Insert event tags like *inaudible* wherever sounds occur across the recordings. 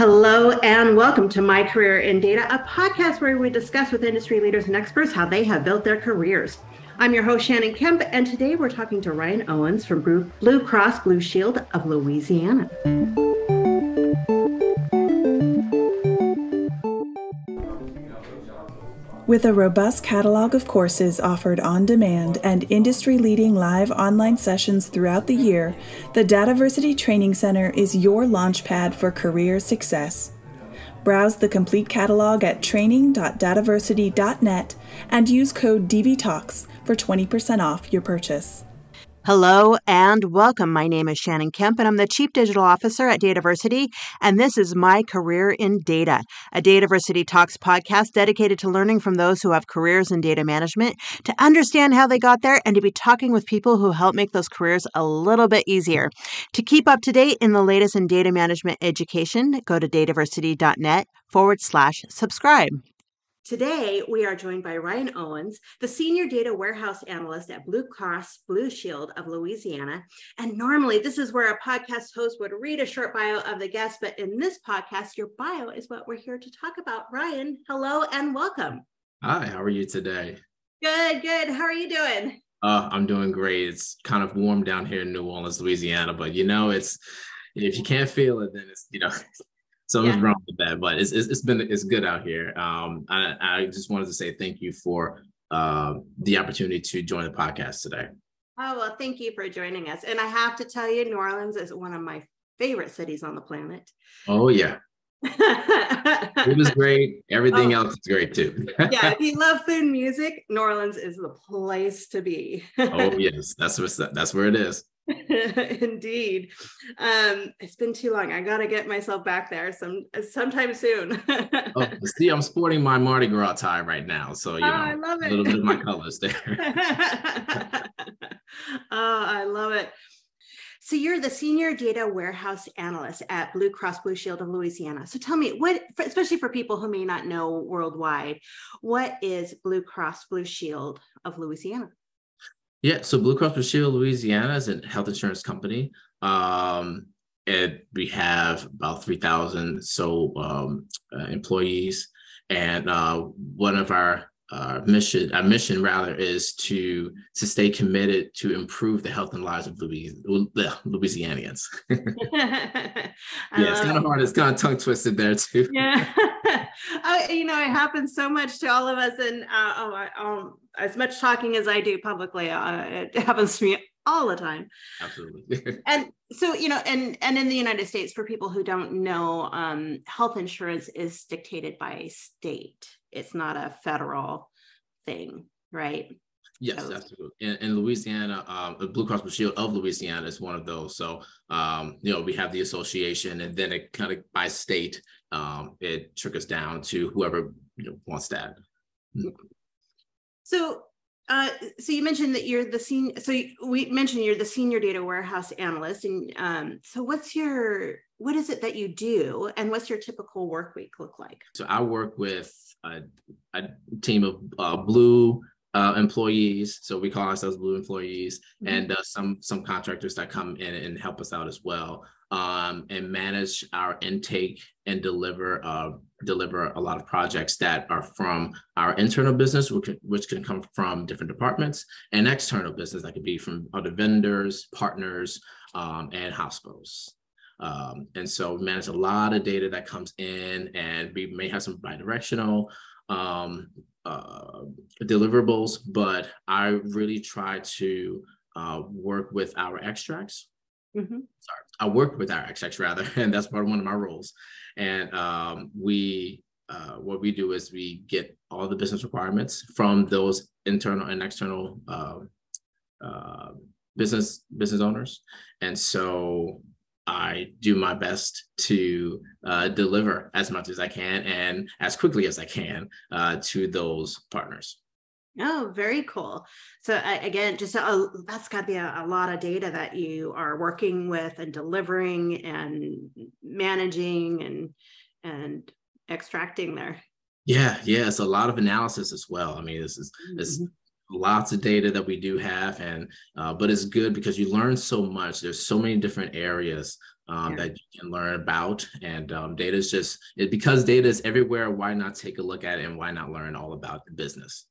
Hello and welcome to My Career in Data, a podcast where we discuss with industry leaders and experts how they have built their careers. I'm your host, Shannon Kemp, and today we're talking to Ryan Owens from Blue Cross Blue Shield of Louisiana. With a robust catalog of courses offered on demand and industry leading live online sessions throughout the year, the Dataversity Training Center is your launchpad for career success. Browse the complete catalog at training.dataversity.net and use code DVTalks for 20% off your purchase. Hello and welcome. My name is Shannon Kemp, and I'm the Chief Digital Officer at Dataversity, and this is My Career in Data, a Dataversity Talks podcast dedicated to learning from those who have careers in data management, to understand how they got there, and to be talking with people who help make those careers a little bit easier. To keep up to date in the latest in data management education, go to dataversity.net forward slash subscribe. Today, we are joined by Ryan Owens, the Senior Data Warehouse Analyst at Blue Cross Blue Shield of Louisiana. And normally, this is where a podcast host would read a short bio of the guest, but in this podcast, your bio is what we're here to talk about. Ryan, hello and welcome. Hi, how are you today? Good, good. How are you doing? Uh, I'm doing great. It's kind of warm down here in New Orleans, Louisiana, but you know, it's if you can't feel it, then it's you know *laughs* something's yeah. wrong with that. But it's, it's, it's been it's good out here. Um, I I just wanted to say thank you for uh, the opportunity to join the podcast today. Oh well, thank you for joining us. And I have to tell you, New Orleans is one of my favorite cities on the planet. Oh yeah. *laughs* it was great. Everything oh. else is great too. *laughs* yeah, if you love food and music, New Orleans is the place to be. oh *laughs* yes, that's what that's where it is. *laughs* Indeed. Um, it's been too long. I gotta get myself back there some sometime soon. *laughs* oh, see, I'm sporting my Mardi Gras tie right now. So you oh, know I love it. a little bit of my *laughs* colors there. oh, I love it. So you're the senior data warehouse analyst at Blue Cross Blue Shield of Louisiana. So tell me what, especially for people who may not know worldwide, what is Blue Cross Blue Shield of Louisiana? Yeah, so Blue Cross Blue Shield Louisiana is a health insurance company. Um, and we have about 3,000 so um, uh, employees. And uh, one of our uh, mission, our mission rather, is to to stay committed to improve the health and lives of Louis, Louisianians. *laughs* *laughs* yeah, it's kind of hard. It's kind of tongue twisted there too. *laughs* Yeah, I, you know, it happens so much to all of us, and uh, oh, I, um, as much talking as I do publicly, uh, it happens to me all the time. Absolutely. and so, you know, and and in the United States, for people who don't know, um, health insurance is dictated by state. It's not a federal thing, right? Yes, so, absolutely. In, in Louisiana, um, the Blue Cross Blue Shield of Louisiana is one of those. So, um, you know, we have the association, and then it kind of by state, um, it trickles down to whoever you know, wants that. So, uh, so you mentioned that you're the senior. So we mentioned you're the senior data warehouse analyst, and um, so what's your what is it that you do, and what's your typical work week look like? So I work with a, a team of uh, blue uh, employees. So we call ourselves blue employees, mm-hmm. and uh, some some contractors that come in and help us out as well, um, and manage our intake and deliver uh, deliver a lot of projects that are from our internal business, which, which can come from different departments, and external business that could be from other vendors, partners, um, and hospitals. Um, and so we manage a lot of data that comes in, and we may have some bi-directional um, uh, deliverables, but I really try to uh, work with our extracts. Mm-hmm. Sorry, I work with our extracts rather, *laughs* and that's part of one of my roles. And um, we, uh, what we do is we get all the business requirements from those internal and external uh, uh, business business owners, and so I do my best to uh, deliver as much as I can and as quickly as I can uh, to those partners. Oh, very cool. So uh, again, just a, that's got to be a, a, lot of data that you are working with and delivering and managing and and extracting there. Yeah, yeah, it's a lot of analysis as well. I mean, this is this mm-hmm. Lots of data that we do have and uh, but it's good because you learn so much there's so many different areas um, yeah. that you can learn about and um, data is just it, because data is everywhere why not take a look at it and why not learn all about the business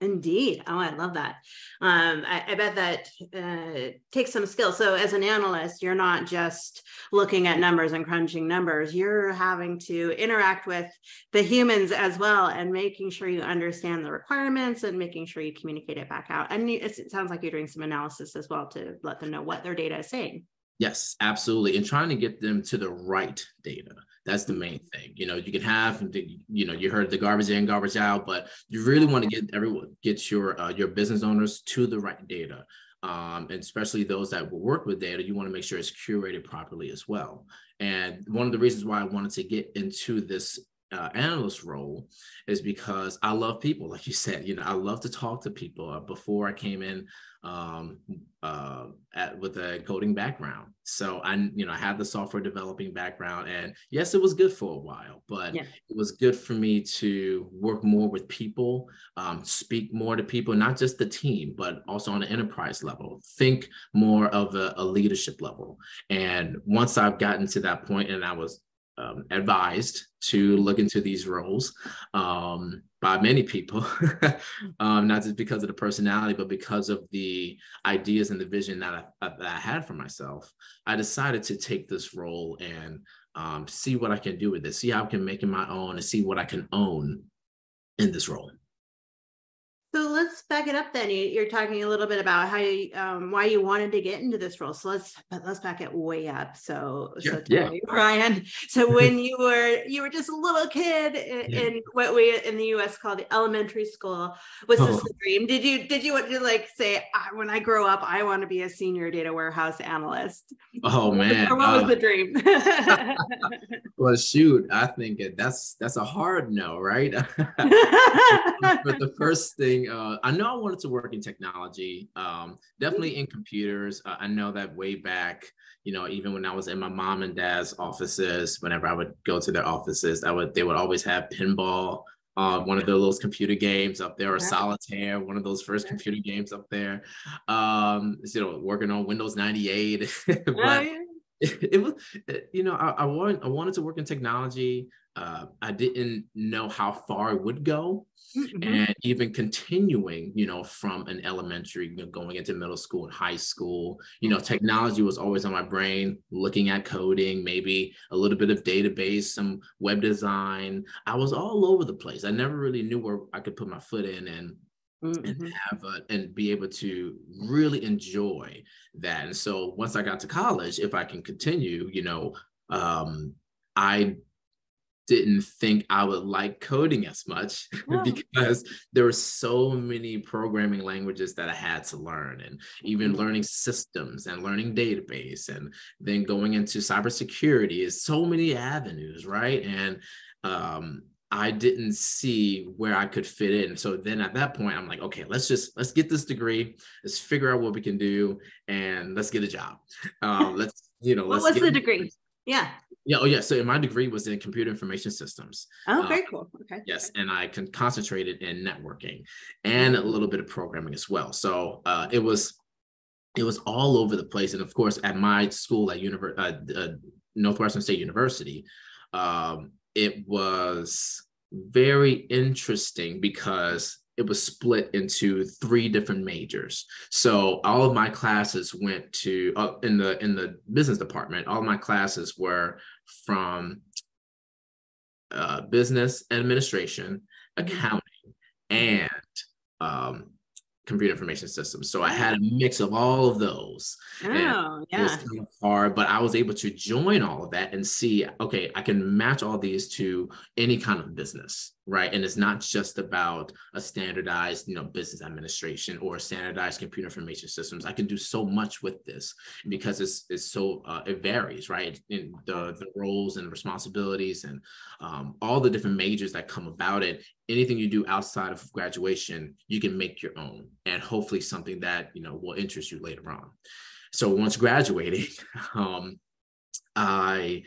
Indeed. Oh, I love that. Um, I, I, bet that uh, takes some skill. So, as an analyst, you're not just looking at numbers and crunching numbers, you're having to interact with the humans as well and making sure you understand the requirements and making sure you communicate it back out. And it sounds like you're doing some analysis as well to let them know what their data is saying. Yes, absolutely. And trying to get them to the right data. That's the main thing. You know, you can have, you know, you heard the garbage in, garbage out, but you really want to get everyone, get your uh, your business owners to the right data. Um, and especially those that will work with data, you want to make sure it's curated properly as well. And one of the reasons why I wanted to get into this uh, analyst role is because I love people, like you said. You know, I love to talk to people. Uh, before I came in um, uh, at, with a coding background, so I, you know, I had the software developing background, and yes, it was good for a while, but yeah. it was good for me to work more with people, um, speak more to people, not just the team, but also on an enterprise level. Think more of a, a leadership level. And once I've gotten to that point, and I was um, advised to look into these roles um, by many people, *laughs* um, not just because of the personality, but because of the ideas and the vision that I, that I had for myself. I decided to take this role and um, see what I can do with it, see how I can make it my own, and see what I can own in this role. So let's back it up then. You, are talking a little bit about how you, um, why you wanted to get into this role. So let's let's back it way up. So yeah, so yeah. Ryan. So when you were you were just a little kid in, *laughs* yeah. in, what we in the U.S. call the elementary school, was this oh. the dream? Did you did you want to like say when I grow up I want to be a senior data warehouse analyst? Oh man, or what uh, was the dream? *laughs* well, shoot, I think that's that's a hard no, right? *laughs* but the first thing uh, I know I wanted to work in technology, um, definitely in computers. Uh, I know that way back, you know, even when I was in my mom and dad's offices, whenever I would go to their offices, I would they would always have pinball. Uh, one of the little computer games up there, or solitaire, one of those first computer games up there. Um, you know, working on Windows 98. *laughs* but oh, yeah. It, *laughs* it, was, you know, I, I, want, I wanted to work in technology. Uh, I didn't know how far it would go. Mm-hmm. And even continuing, you know, from an elementary, you know, going into middle school and high school, you know, technology was always on my brain, looking at coding, maybe a little bit of database, some web design. I was all over the place. I never really knew where I could put my foot in and Mm-hmm. and have a, and be able to really enjoy that. And so once I got to college, if I can continue, you know, um, I didn't think I would like coding as much *laughs* oh. because there were so many programming languages that I had to learn, and even mm-hmm. learning systems and learning database, and then going into cybersecurity is so many avenues, right? And um, I didn't see where I could fit in. So then at that point, I'm like, okay, let's just let's get this degree, let's figure out what we can do, and let's get a job. Um, *laughs* let's you know, what was the degree? Yeah. Yeah. Oh, yeah. So my degree was in computer information systems. Oh, very uh, cool. Okay. Yes, and I con- concentrated in networking and a little bit of programming as well. So uh, it was it was all over the place, and of course, at my school at Univer- uh, uh, Northwestern State University, um, it was very interesting because it was split into three different majors. So all of my classes went to uh, in the in the business department. All my classes were from uh, business administration, mm-hmm. accounting, and um, computer information systems. So I had a mm. mix of all of those. Oh, yeah. It was kind of hard, but I was able to join all of that and see, okay, I can match all these to any kind of business right? And it's not just about a standardized, you know, business administration or standardized computer information systems. I can do so much with this because it's it's so uh, it varies, right? In the the roles and responsibilities and um, all the different majors that come about it. Anything you do outside of graduation, you can make your own, and hopefully something that you know will interest you later on. So once graduating, *laughs* um, I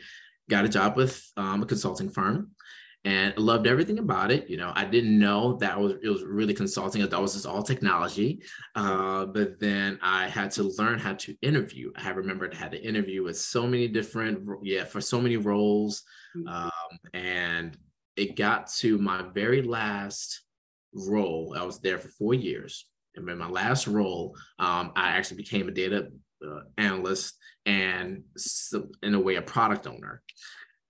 got a job with um, a consulting firm and loved everything about it. You know, I didn't know that was it was really consulting. I thought it was just all technology. Uh, but then I had to learn how to interview. I remembered I had to interview with so many different, yeah, for so many roles. Mm-hmm. Um, and it got to my very last role. I was there for four years. And in my last role, um, I actually became a data uh, analyst and in a way a product owner.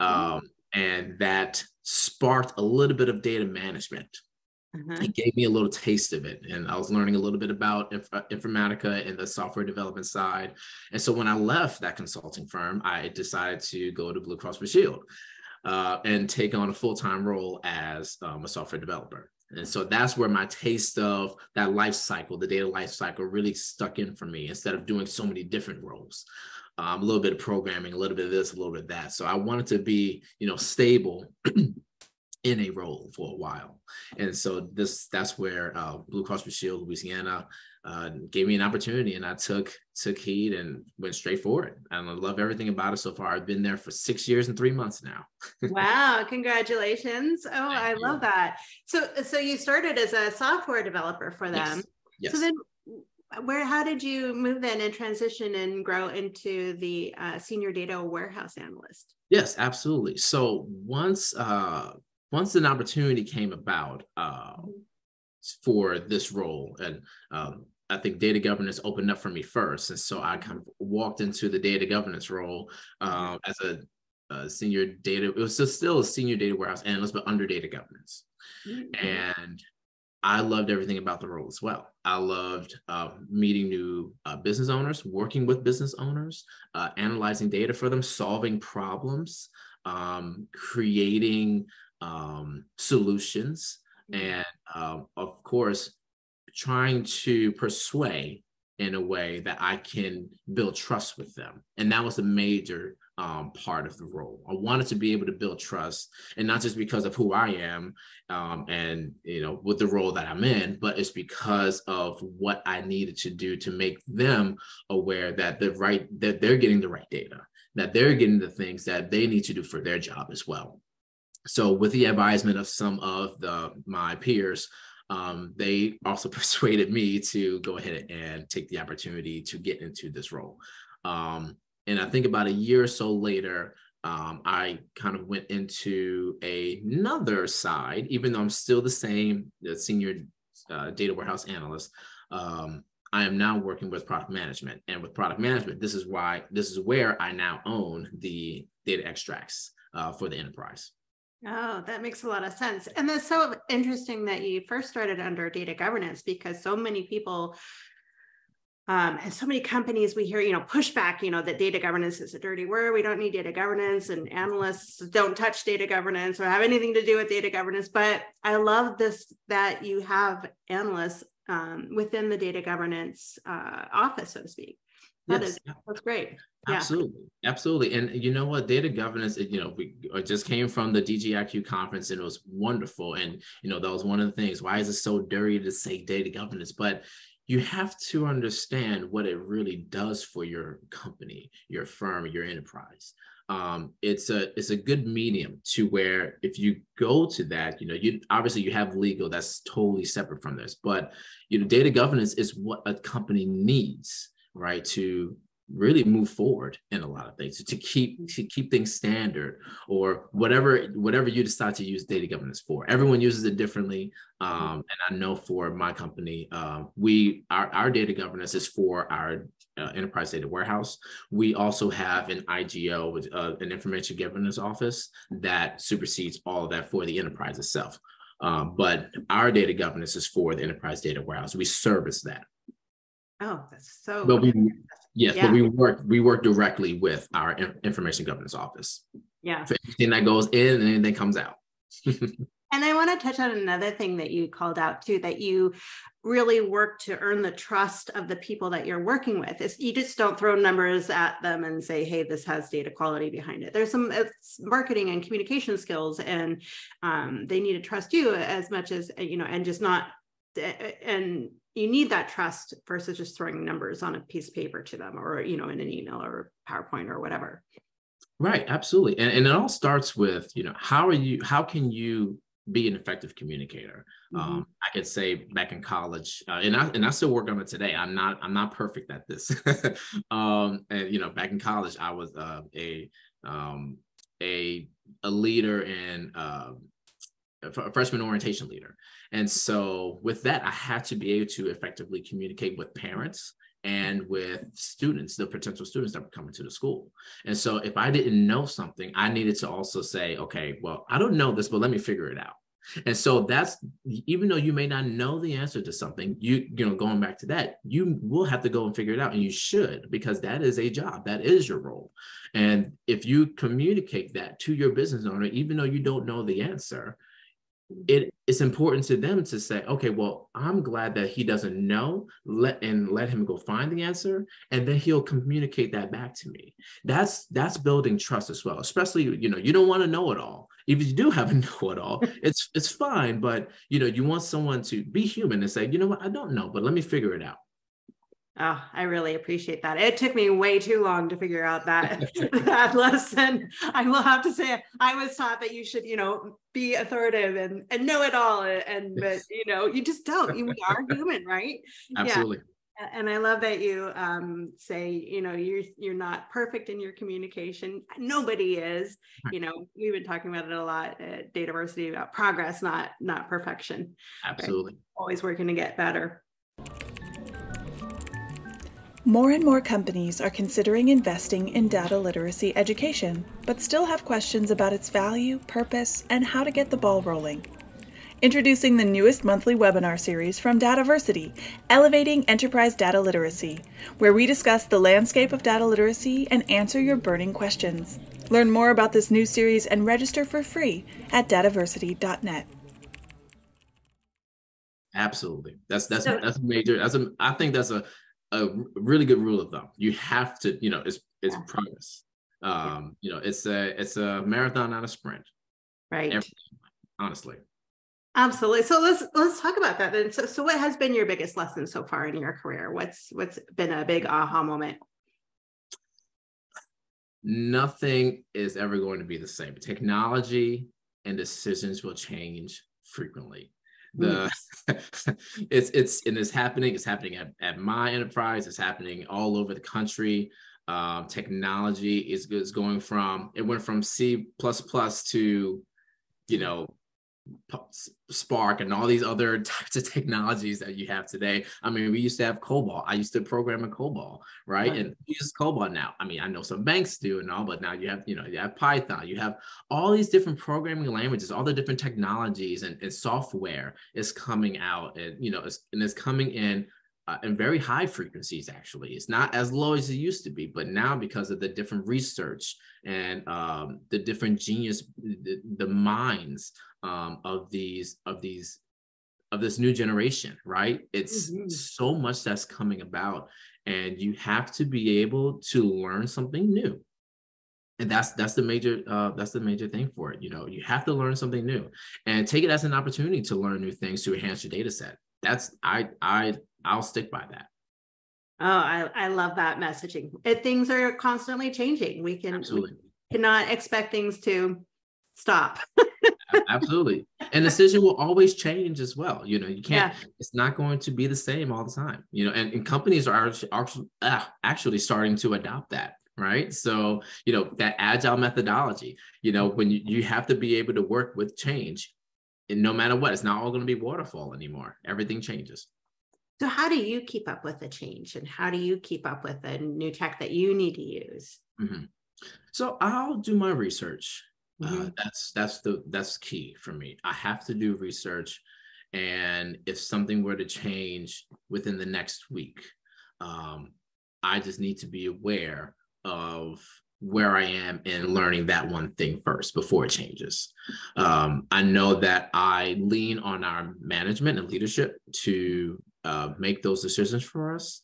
Mm-hmm. Um, and that sparked a little bit of data management. Uh-huh. It gave me a little taste of it. And I was learning a little bit about inf- Informatica and the software development side. And so when I left that consulting firm, I decided to go to Blue Cross Blue Shield uh, and take on a full time role as um, a software developer. And so that's where my taste of that life cycle, the data life cycle, really stuck in for me instead of doing so many different roles um, a little bit of programming, a little bit of this, a little bit of that. So I wanted to be, you know, stable *clears throat* in a role for a while. And so this that's where uh, Blue Cross Blue Shield Louisiana uh, gave me an opportunity, and I took took heed and went straight for it. And I love everything about it so far. I've been there for six years and three months now. *laughs* wow! Congratulations! Oh, Thank I you. love that. So so you started as a software developer for them. Yes. yes. So then where how did you move then and transition and grow into the uh, senior data warehouse analyst yes absolutely so once uh once an opportunity came about uh for this role and um I think data governance opened up for me first. And so I kind of walked into the data governance role uh, as a, a, senior data, it was still a senior data warehouse analyst, but under data governance. Mm-hmm. And I loved everything about the role as well. I loved uh, meeting new uh, business owners, working with business owners, uh, analyzing data for them, solving problems, um, creating um, solutions, mm-hmm. and um, of course, trying to persuade in a way that I can build trust with them. And that was a major um, part of the role. I wanted to be able to build trust, and not just because of who I am um, and you know with the role that I'm in, but it's because of what I needed to do to make them aware that the right that they're getting the right data, that they're getting the things that they need to do for their job as well. So, with the advisement of some of the my peers, um, they also *laughs* persuaded me to go ahead and take the opportunity to get into this role. Um, and I think about a year or so later, um, I kind of went into a, another side, even though I'm still the same the senior uh, data warehouse analyst. Um, I am now working with product management, and with product management, this is why this is where I now own the data extracts uh, for the enterprise. Oh, that makes a lot of sense. And that's so interesting that you first started under data governance because so many people um, and so many companies we hear, you know, pushback, you know, that data governance is a dirty word. We don't need data governance, and analysts don't touch data governance or have anything to do with data governance. But I love this that you have analysts um, within the data governance uh, office, so to speak. That yes. is that's great. Yeah. Absolutely, absolutely. And you know what, data governance, you know, we just came from the DGIQ conference and it was wonderful. And you know, that was one of the things. Why is it so dirty to say data governance? But you have to understand what it really does for your company, your firm, your enterprise. Um, it's a it's a good medium to where if you go to that, you know, you obviously you have legal that's totally separate from this, but you know, data governance is what a company needs, right, to really move forward in a lot of things to keep to keep things standard or whatever whatever you decide to use data governance for. Everyone uses it differently um, and i know for my company uh, we our, our data governance is for our uh, enterprise data warehouse. We also have an IGO with uh, an information governance office that supersedes all of that for the enterprise itself. Um, but our data governance is for the enterprise data warehouse. We service that Oh, that's so. But we, yes, yeah. but we work we work directly with our information governance office. Yeah. For anything that goes in and anything comes out. *laughs* and I want to touch on another thing that you called out too, that you really work to earn the trust of the people that you're working with. Is you just don't throw numbers at them and say, "Hey, this has data quality behind it." There's some marketing and communication skills, and um, they need to trust you as much as you know, and just not and you need that trust versus just throwing numbers on a piece of paper to them or you know in an email or powerpoint or whatever Right, absolutely. And, and it all starts with, you know, how are you, how can you be an effective communicator? Mm-hmm. Um, I could say back in college, uh, and I and I still work on it today. I'm not I'm not perfect at this. *laughs* um, and you know, back in college, I was uh, a um, a a leader in uh, a freshman orientation leader, and so with that, I had to be able to effectively communicate with parents and with students, the potential students that were coming to the school. And so if I didn't know something, I needed to also say, okay, well, I don't know this, but let me figure it out. And so that's even though you may not know the answer to something, you you know going back to that, you will have to go and figure it out, and you should because that is a job, that is your role. And if you communicate that to your business owner, even though you don't know the answer, it it's important to them to say okay well i'm glad that he doesn't know let and let him go find the answer and then he'll communicate that back to me. That's that's building trust as well especially you know you don't want to know it all. If you do have a *laughs* know it all *laughs* it's it's fine but you know you want someone to be human and say you know what? I don't know but let me figure it out Oh, I really appreciate that. It took me way too long to figure out that *laughs* *laughs* that lesson. I will have to say I was taught that you should, you know, be authoritative and and know it all and but you know, you just don't. You are human, right? Absolutely. Yeah. And I love that you um, say, you know, you're you're not perfect in your communication. Nobody is. You know, we've been talking about it a lot at Dataversity about progress, not not perfection. Absolutely. Right? Always working to get better. More and more companies are considering investing in data literacy education, but still have questions about its value, purpose, and how to get the ball rolling. Introducing the newest monthly webinar series from Dataversity, Elevating Enterprise Data Literacy, where we discuss the landscape of data literacy and answer your burning questions. Learn more about this new series and register for free at dataversity.net. Absolutely. That's that's that's major. That's a I think that's a a really good rule of thumb. You have to, you know, it's it's progress. Um, you know, it's a it's a marathon, not a sprint. Right. Honestly. Absolutely. So let's let's talk about that then. So so what has been your biggest lesson so far in your career? What's what's been a big aha moment? Nothing is ever going to be the same. Technology and decisions will change frequently the *laughs* it's it's and it's happening it's happening at, at my enterprise it's happening all over the country. Um, technology is, is going from it went from c plus plus to you know Spark and all these other *laughs* types of technologies that you have today. I mean, we used to have COBOL. I used to program in COBOL, right? right. And use COBOL now. I mean, I know some banks do and all, but now you have, you know, you have Python, you have all these different programming languages, all the different technologies and, and software is coming out and, you know, it's, and it's coming in uh, and very high frequencies actually. It's not as low as it used to be but now because of the different research and um, the different genius the, the minds um, of these of these of this new generation right? It's mm-hmm. so much that's coming about and you have to be able to learn something new. And that's that's the major uh, that's the major thing for it you know? You have to learn something new and take it as an opportunity to learn new things to enhance your data set. That's i i i'll stick by that. Oh i i love that messaging. It, things are constantly changing. We can Absolutely. we cannot expect things to stop. *laughs* Absolutely. And decision will always change as well. You know you can't yeah. it's not going to be the same all the time you know and, and companies are actually, uh, actually starting to adopt that right? So you know that agile methodology you know when you, you have to be able to work with change and no matter what it's not all going to be waterfall anymore. Everything changes so how do you keep up with the change and how do you keep up with the new tech that you need to use mm-hmm. so i'll do my research uh, mm-hmm. Uh, that's that's the that's key for me. I have to do research, and if something were to change within the next week, um, I just need to be aware of where I am in learning that one thing first before it changes. Um, I know that I lean on our management and leadership to uh, make those decisions for us.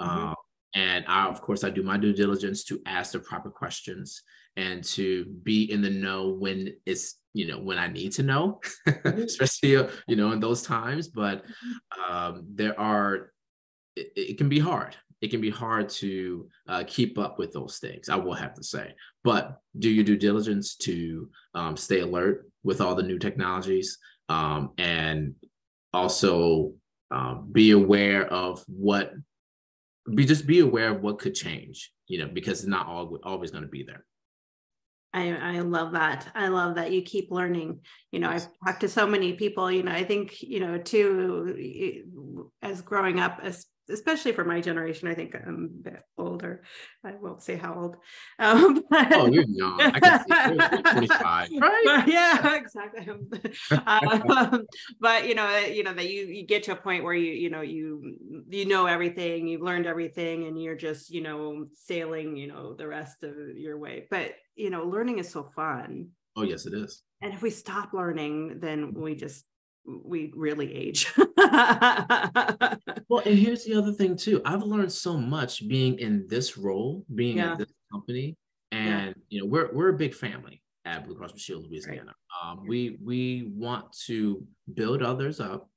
Mm-hmm. Uh, and I, of course, I do my due diligence to ask the proper questions and to be in the know when it's you know when I need to know, *laughs* mm-hmm. especially you know in those times. But mm-hmm. um, there are it, it, can be hard, it can be hard to uh, keep up with those things. I will have to say, but do your due diligence to um, stay alert with all the new technologies, um, and also um, be aware of what be just be aware of what could change. You know, because it's not all, always going to be there. I, I love that. I love that you keep learning. You know, I've talked to so many people, you know, I think, you know, too, as growing up, as especially for my generation. I think I'm a bit older. I won't say how old. Um, *laughs* but, oh, you're young. I can see you're 25, *laughs* right? But yeah, *laughs* exactly. um, but you know, you know that you you get to a point where you you know you you know everything, you've learned everything, and you're just you know sailing you know the rest of your way. But you know, learning is so fun. Oh yes, it is. And if we stop learning, then we just we really age. *laughs* well, and here's the other thing too. I've learned so much being in this role, being yeah. at this company, and yeah. you know, we're we're a big family at Blue Cross Blue Shield Louisiana. Right. Um, we we want to build others up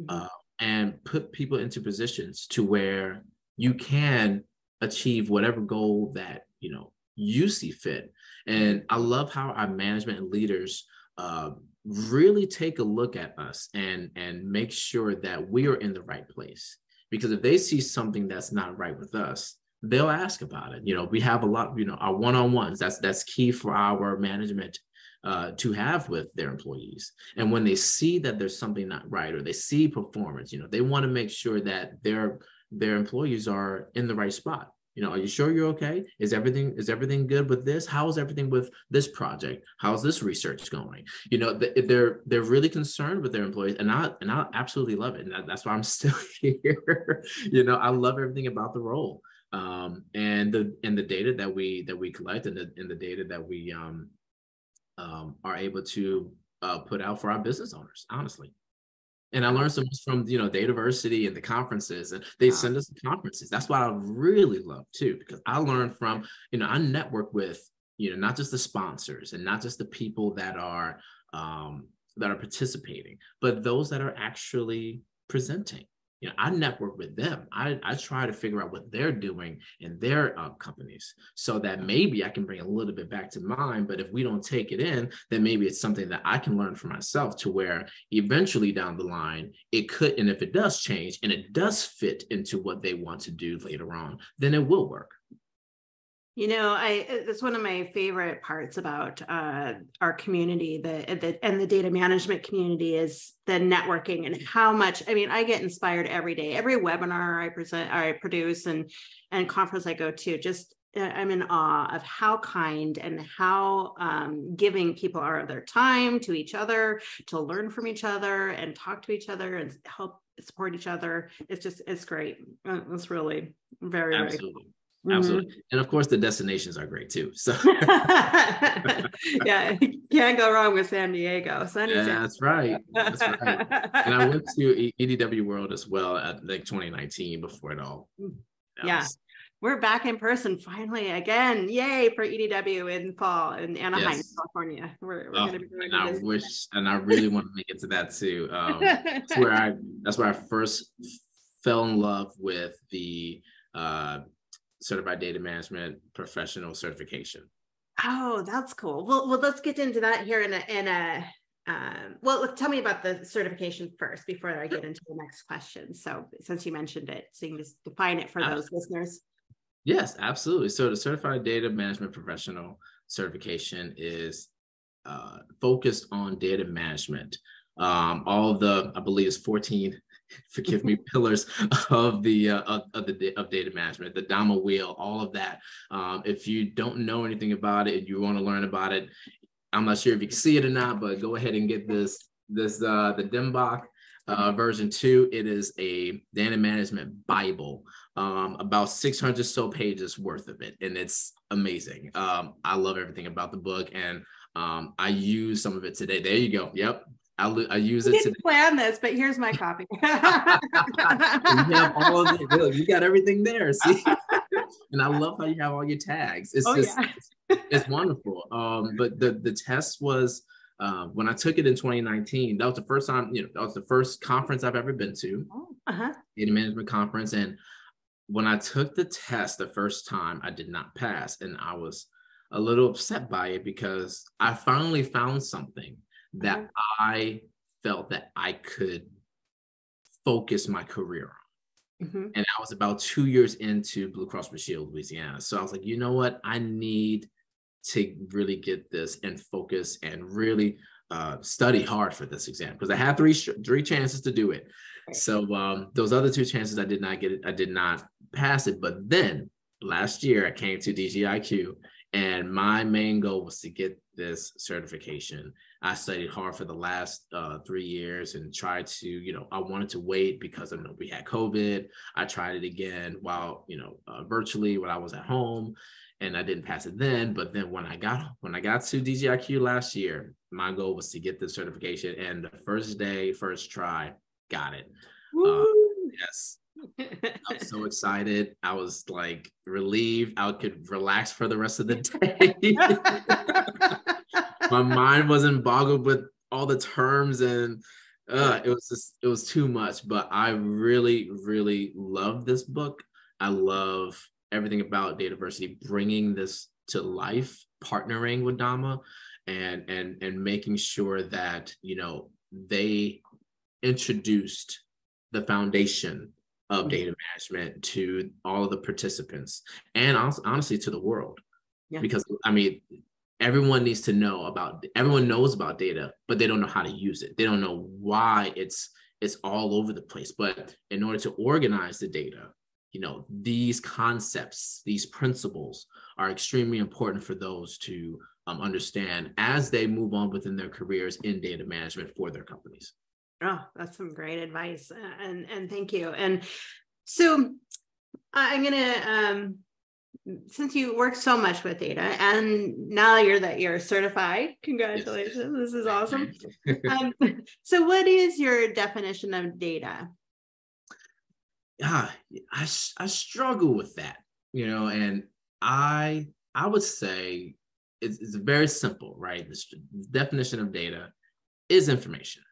mm-hmm. uh, and put people into positions to where you can achieve whatever goal that you know you see fit. And I love how our management and leaders uh, really take a look at us and and make sure that we are in the right place. Because if they see something that's not right with us they'll ask about it. You know we have a lot you know our one-on-ones that's that's key for our management uh, to have with their employees. And when they see that there's something not right or they see performance you know they want to make sure that their their employees are in the right spot you know are you sure you're okay? Is everything is everything good with this? How is everything with this project? How's this research going? You know they're they're really concerned with their employees and i and i absolutely love it and that's why i'm *laughs* still here. You know i love everything about the role um, and the and the data that we that we collect and the, and the data that we um, um, are able to uh, put out for our business owners honestly and I learned so much from you know Dataversity and the conferences, and they wow. send us the conferences. That's what I really love too, because I learned from you know I network with you know not just the sponsors and not just the people that are um, that are participating, but those that are actually presenting you know, I network with them. I, I try to figure out what they're doing in their uh, companies so that maybe I can bring a little bit back to mine. But if we don't take it in, then maybe it's something that I can learn for myself to where eventually down the line it could. And if it does change and it does fit into what they want to do later on, then it will work. You know, I it's one of my favorite parts about uh, our community, the, the and the data management community is the networking and how much. I mean, I get inspired every day. Every webinar I present, I produce, and and conference I go to, just uh, I'm in awe of how kind and how um, giving people are of their time to each other, to learn from each other, and talk to each other and help support each other. It's just it's great. Uh, it's really very Absolutely. very cool. Absolutely. Mm-hmm. And of course, the destinations are great too. So, *laughs* yeah, can't go wrong with San Diego. Sunny yeah, that's right. That's right. and I went to EDW World as well at like 2019 before it all. Mm. yeah. Was... we're back in person finally again. Yay for EDW in fall in Anaheim, yes. California. We're, we're oh, going to be doing and I wish, and I really want to make it to that too. Um, that's where I, that's where I first fell in love with the, uh, certified data management professional certification. Oh, that's cool. Well, well, let's get into that here in a in a um, well, tell me about the certification first before I get into the next question. So, since you mentioned it, so you can just define it for those listeners. Yes, absolutely. So, the certified data management professional certification is uh, focused on data management. Um, all the, I believe, it's 14 *laughs* forgive me, pillars of the uh, of, of, the of data management, the DAMA wheel, all of that. Um, if you don't know anything about it, you want to learn about it, I'm not sure if you can see it or not, but go ahead and get this this uh, the DMBOK uh, version two. It is a data management Bible, um, about 600 so pages worth of it, and it's amazing. Um, I love everything about the book, and um, I use some of it today. There you go. Yep, I, I use it. to plan this, but here's my copy. *laughs* you have all of it. You got everything there. See, and I love how you have all your tags. It's oh, just, yeah. it's, it's, wonderful. Um, but the the test was uh, when I took it in 2019. That was the first time. You know, that was the first conference I've ever been to. Oh, uh-huh. Data management conference, and when I took the test the first time, I did not pass. And I was a little upset by it because I finally found something that mm-hmm. I felt that I could focus my career on. Mm-hmm. And I was about two years into Blue Cross Blue Shield Louisiana. So I was like, you know what? I need to really get this and focus and really uh, study hard for this exam because I had three three chances to do it. So um, those other two chances I did not get it. I did not pass it. But then last year I came to DGIQ and my main goal was to get this certification. I studied hard for the last uh, three years and tried to, you know, I wanted to wait because I know we had COVID. I tried it again while, you know, uh, virtually when I was at home and I didn't pass it then. But then when I got when I got to DGIQ last year, my goal was to get the certification. And the first day, first try, got it. Uh, yes. *laughs* I was so excited. I was like relieved. I could relax for the rest of the *laughs* day. *laughs* My mind wasn't boggled with all the terms and uh, it was just it was too much. But I really, really love this book. I love everything about Dataversity, bringing this to life, partnering with DAMA, and and and making sure that you know they introduced the foundation of mm-hmm. data management to all of the participants and honestly to the world yeah. because i mean everyone needs to know about everyone knows about data but they don't know how to use it they don't know why it's it's all over the place but in order to organize the data you know these concepts these principles are extremely important for those to um, understand as they move on within their careers in data management for their companies Oh, that's some great advice. And and thank you. And so I'm gonna um since you work so much with data and now you're that you're certified congratulations yes. this is awesome. *laughs* Um, so what is your definition of data? Yeah I, I struggle with that you know and i i would say it's, it's very simple right? The definition of data is information.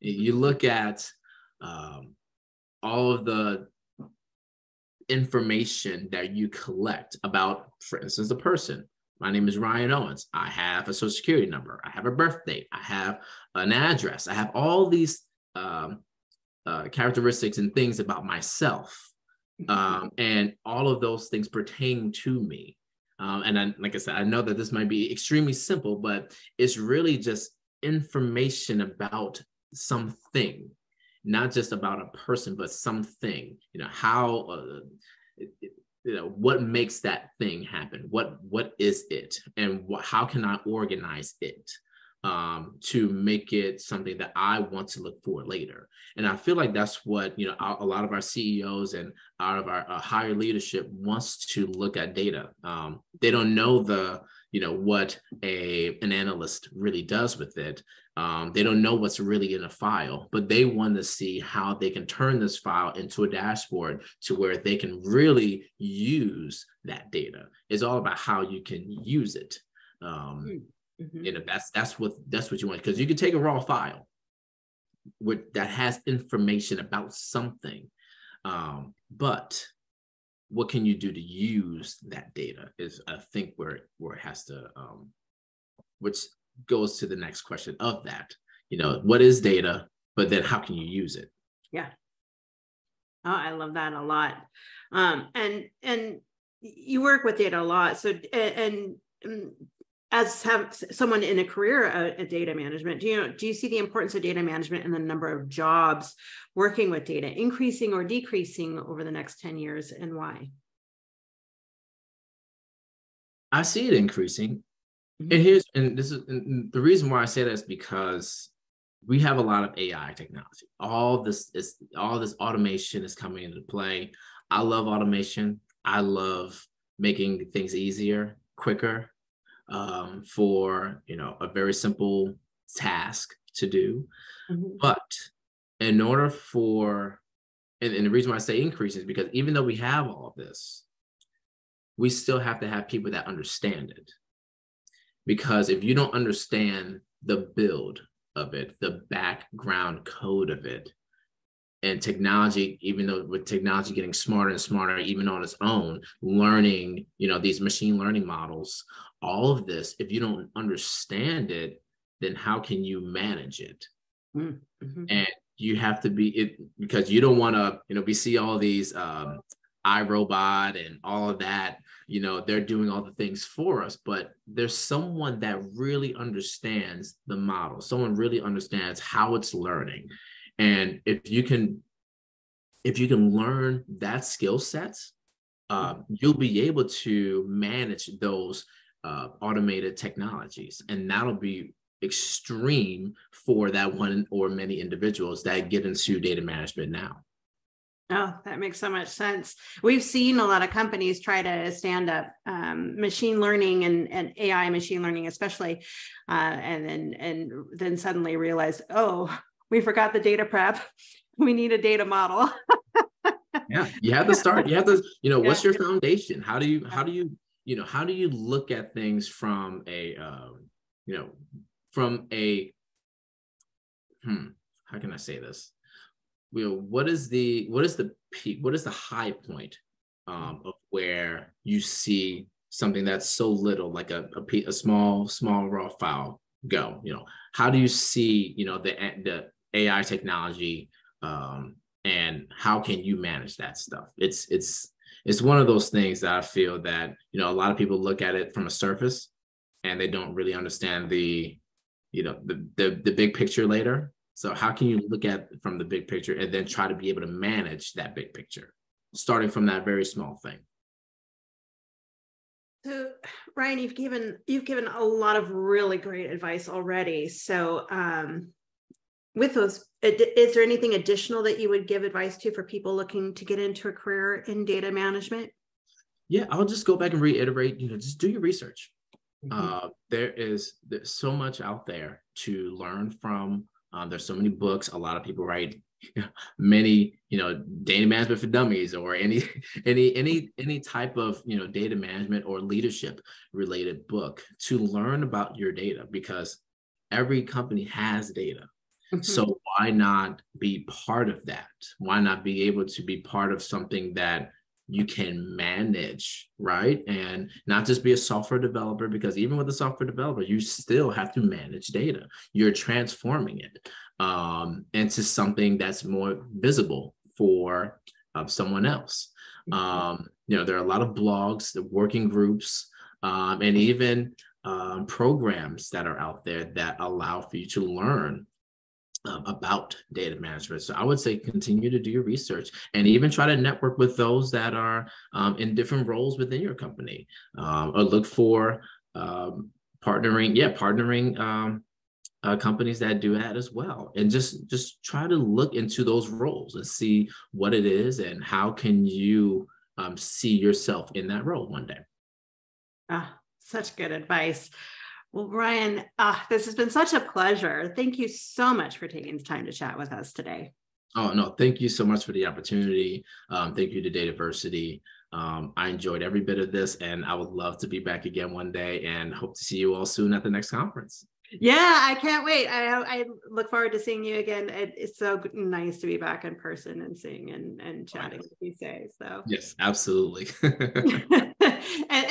You look at um, all of the information that you collect about, for instance, a person. My name is Ryan Owens. I have a social security number. I have a birth date. I have an address. I have all these um, uh, characteristics and things about myself. Um, *laughs* and all of those things pertain to me. Um, and I, like I said, I know that this might be extremely simple, but it's really just information about something not just about a person but something you know how uh, you know what makes that thing happen? What what is it? And what, how can i organize it um, to make it something that i want to look for later? And i feel like that's what you know a, lot of our ceos and out of our, our higher leadership wants to look at data. Um, they don't know the you know what a an analyst really does with it um, they don't know what's really in a file but they want to see how they can turn this file into a dashboard to where they can really use that data it's all about how you can use it um, hmm. mm-hmm. you know that's that's what that's what you want because you can take a raw file with that has information about something um, but what can you do to use that data is I think where where it has to um, which goes to the next question of that. You know, what is data, but then how can you use it? Yeah. Oh, I love that a lot. Um, and and you work with data a lot. So and, and as have someone in a career at, data management, do you know, do you see the importance of data management and the number of jobs working with data increasing or decreasing over the next 10 years and why? I see it increasing. Mm-hmm. And here's and this is and the reason why I say that is because we have a lot of AI technology. All this is all this automation is coming into play. I love automation. I love making things easier, quicker, um, for you know a very simple task to do. Mm-hmm. But in order for and, and the reason why I say increase is because even though we have all of this, we still have to have people that understand it. Because if you don't understand the build of it, the background code of it, and technology even though with technology getting smarter and smarter even on its own learning you know these machine learning models all of this if you don't understand it then how can you manage it? Mm-hmm. and you have to be it because you don't want to you know we see all these um iRobot and all of that you know they're doing all the things for us but there's someone that really understands the model. Someone really understands how it's learning. And if you can if you can learn that skill set uh, you'll be able to manage those uh, automated technologies and that'll be extreme for that one or many individuals that get into data management now Oh, that makes so much sense. We've seen a lot of companies try to stand up um, machine learning and, and AI machine learning, especially, uh, and then and then suddenly realize, oh, we forgot the data prep. *laughs* We need a data model. *laughs* yeah, you have to start. You have to, you know, what's your foundation? How do you, how do you, you know, how do you look at things from a, um, you know, from a, hmm, how can I say this? You know, what is the, what is the peak? What is the high point um, of where you see something that's so little, like a, a, a small, small raw file go? You know, how do you see, you know, the the AI technology, um, and how can you manage that stuff? It's it's it's one of those things that I feel that you know a lot of people look at it from a surface, and they don't really understand the you know the the, the big picture later. So how can you look at from the big picture and then try to be able to manage that big picture, starting from that very small thing? So Ryan, you've given you've given a lot of really great advice already. So um, with those is there anything additional that you would give advice to for people looking to get into a career in data management? Yeah i'll just go back and reiterate you know just do your research. Mm-hmm. uh, there is there's so much out there to learn from. Um, there's so many books. A lot of people write *laughs* many you know data management for dummies or any *laughs* any any any type of you know data management or leadership related book to learn about your data because every company has data Mm-hmm. So why not be part of that? Why not be able to be part of something that you can manage, right? And not just be a software developer, because even with a software developer, you still have to manage data. You're transforming it um, into something that's more visible for uh, someone else. Mm-hmm. Um, you know, there are a lot of blogs, the working groups, um, and even um, programs that are out there that allow for you to learn um, about data management. So I would say continue to do your research and even try to network with those that are um, in different roles within your company um, or look for um, partnering, yeah, partnering um, uh, companies that do that as well. And just, just try to look into those roles and see what it is and how can you um, see yourself in that role one day. Ah, such good advice. Well, Ryan, uh, this has been such a pleasure. Thank you so much for taking the time to chat with us today. Oh, no, thank you so much for the opportunity. Um, thank you to Dataversity. Um, I enjoyed every bit of this, and I would love to be back again one day and hope to see you all soon at the next conference. Yeah, I can't wait. I, I look forward to seeing you again. It, it's so nice to be back in person and seeing and, and chatting with you say. So yes, absolutely. *laughs* *laughs*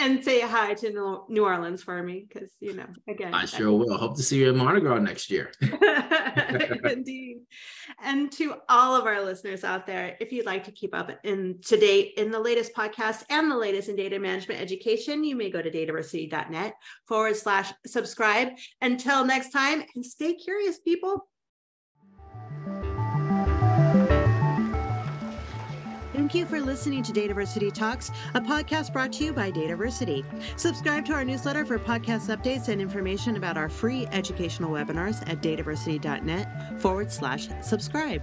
and, say hi to New Orleans for me because you know again. I sure I, will. Hope to see you in Mardi Gras next year. *laughs* *laughs* Indeed. And to all of our listeners out there, if you'd like to keep up in to date in the latest podcast and the latest in data management education, you may go to dataversity.net forward slash subscribe. Until next time, and stay curious, people. Thank you for listening to Dataversity Talks, a podcast brought to you by Dataversity. Subscribe to our newsletter for podcast updates and information about our free educational webinars at dataversity.net forward slash subscribe.